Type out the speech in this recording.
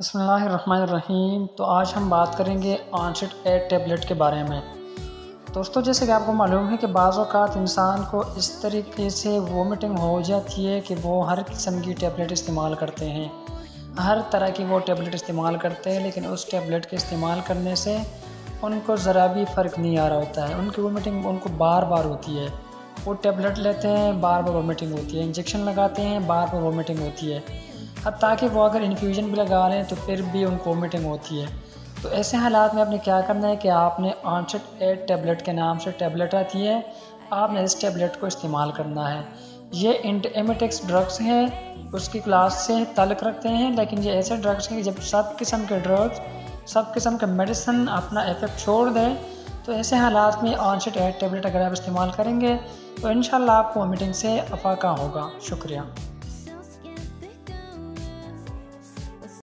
बसमीम तो आज हम बात करेंगे ऑनसेट एड टेबलेट के बारे में। दोस्तों, जैसे कि आपको मालूम है कि बाज़ात इंसान को इस तरीके से वोमिटिंग हो जाती है कि वो हर किस्म की टेबलेट इस्तेमाल करते हैं। हर तरह की वो टेबलेट इस्तेमाल करते हैं, लेकिन उस टेबलेट के इस्तेमाल करने से उनको ज़रा भी फ़र्क नहीं आ रहा होता है। उनकी वोमिटिंग उनको बार बार होती है। वो टेबलेट लेते हैं बार बार वोमिटिंग होती है। इंजेक्शन लगाते हैं बार बार वोमिटिंग होती है। अब ताकि वो अगर इन्फ्यूजन भी लगा लें तो फिर भी उनको वोमिटिंग होती है। तो ऐसे हालात में आपने क्या करना है कि आपने आंसट एड टेबलेट के नाम से टेबलेट आती है, आपने इस टेबलेट को इस्तेमाल करना है। ये इंटेमेटिक्स ड्रग्स हैं, उसकी क्लास से तल्क रखते हैं, लेकिन ये ऐसे ड्रग्स हैं जब सब किस्म के ड्रग्स सब किस्म के मेडिसन अपना इफ़ेक्ट छोड़ दें तो ऐसे हालात में ऑनसेट एड टेबलेट अगर आप इस्तेमाल करेंगे तो इन आपको वोमिटिंग से अफाका होगा। शुक्रिया।